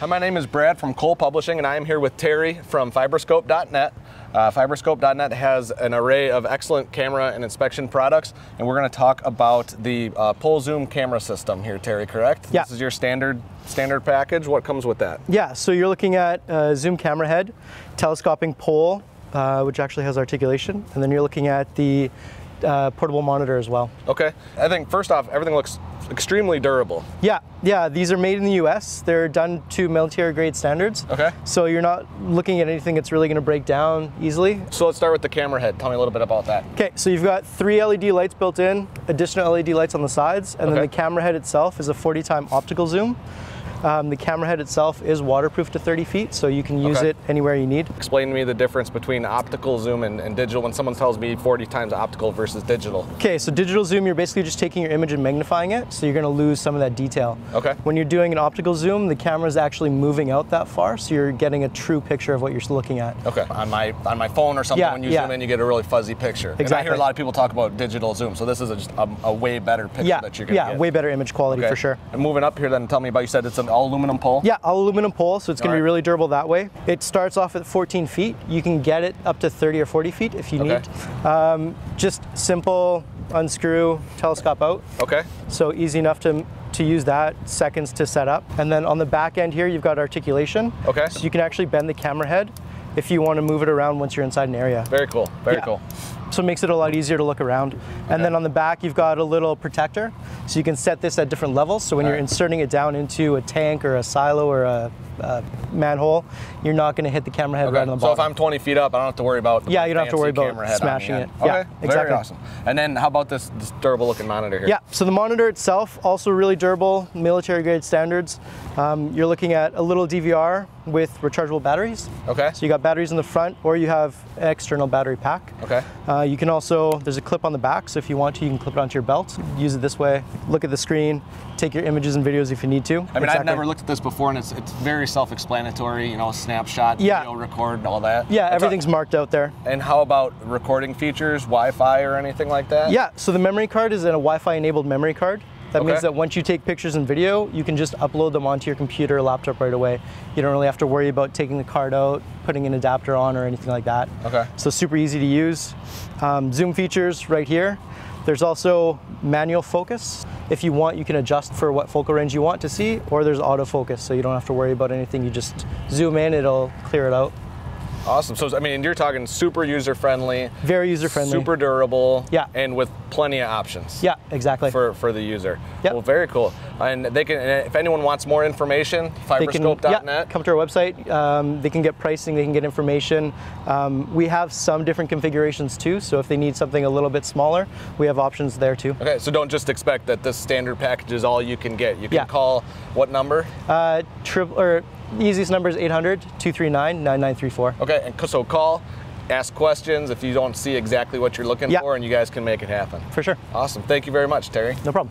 Hi, my name is Brad from Cole Publishing, and I am here with Terry from Fiberscope.net. Uh, Fiberscope.net has an array of excellent camera and inspection products, and we're going to talk about the uh, pull zoom camera system here, Terry. Correct? Yeah. This is your standard standard package. What comes with that? Yeah, so you're looking at a zoom camera head, telescoping pole, uh, which actually has articulation, and then you're looking at the uh, portable monitor as well. Okay. I think first off, everything looks extremely durable. Yeah, yeah, these are made in the US. They're done to military grade standards. Okay. So you're not looking at anything that's really going to break down easily. So let's start with the camera head. Tell me a little bit about that. Okay, so you've got three LED lights built in, additional LED lights on the sides, and then the camera head itself is a 40 time optical zoom. Um, the camera head itself is waterproof to 30 feet, so you can use Okay. it anywhere you need. Explain to me the difference between optical zoom and, and digital when someone tells me 40 times optical versus digital. Okay, so digital zoom, you're basically just taking your image and magnifying it, so you're going to lose some of that detail. Okay. When you're doing an optical zoom, the camera is actually moving out that far, so you're getting a true picture of what you're looking at. Okay. On my on my phone or something, Yeah, when you yeah. zoom in, you get a really fuzzy picture. And I hear a lot of people talk about digital zoom, so this is a, just a, a way better picture Yeah, that you're gonna yeah, get. way better image quality Okay. for sure. And moving up here, then tell me about. You said it's an all aluminum pole. Yeah, all aluminum pole, so it's going to be really durable that way. It starts off at 14 feet. You can get it up to 30 or 40 feet if you Okay. need. Um, just simple, unscrew, telescope out. Okay. So easy enough to to use that, seconds to set up. And then on the back end here, you've got articulation. Okay. So you can actually bend the camera head if you want to move it around once you're inside an area. Very cool. Very Yeah. cool. So it makes it a lot easier to look around. And then on the back, you've got a little protector. So you can set this at different levels. So when you're Alright. inserting it down into a tank or a silo or a, a manhole, you're not going to hit the camera head Okay. right on the bottom. so if I'm 20 feet up, I don't have to worry about. Yeah, you don't have to worry about smashing it. Yeah, Okay. Very exactly. awesome. And then how about this, this durable looking monitor here? Yeah, so the monitor itself, also really durable, military grade standards. Um, you're looking at a little DVR with rechargeable batteries. Okay. So you got batteries in the front, or you have an external battery pack. Okay. Uh, you can also, there's a clip on the back, so if you want to, you can clip it onto your belt. Use it this way, look at the screen, take your images and videos if you need to. I mean, I've never looked at this before, and it's it's very self-explanatory. You know, snapshot, Yeah. video record, all that. Yeah, It's a- everything's marked out there. And how about recording features, Wi-Fi or anything like that? Yeah, so the memory card is a Wi-Fi enabled memory card. That Okay. means that once you take pictures and video, you can just upload them onto your computer or laptop right away. You don't really have to worry about taking the card out, putting an adapter on, or anything like that. Okay. So super easy to use. Um, zoom features right here. There's also manual focus. If you want, you can adjust for what focal range you want to see, or there's autofocus, so you don't have to worry about anything. You just zoom in, it'll clear it out. Awesome. So I mean, you're talking super user friendly, Very user friendly. super durable, Yeah. and with plenty of options. Yeah, exactly. For, for the user. Yeah. Well, very cool. And they can, and if anyone wants more information, fiberscope.net. yeah, come to our website. Um, they can get pricing. They can get information. Um, we have some different configurations too. So if they need something a little bit smaller, we have options there too. Okay, so don't just expect that this standard package is all you can get. You can Yeah. call what number? Uh, triple or easiest number is 800-239-9934. Okay, and so call, ask questions if you don't see exactly what you're looking Yeah. for, and you guys can make it happen. For sure. Awesome. Thank you very much, Terry. No problem.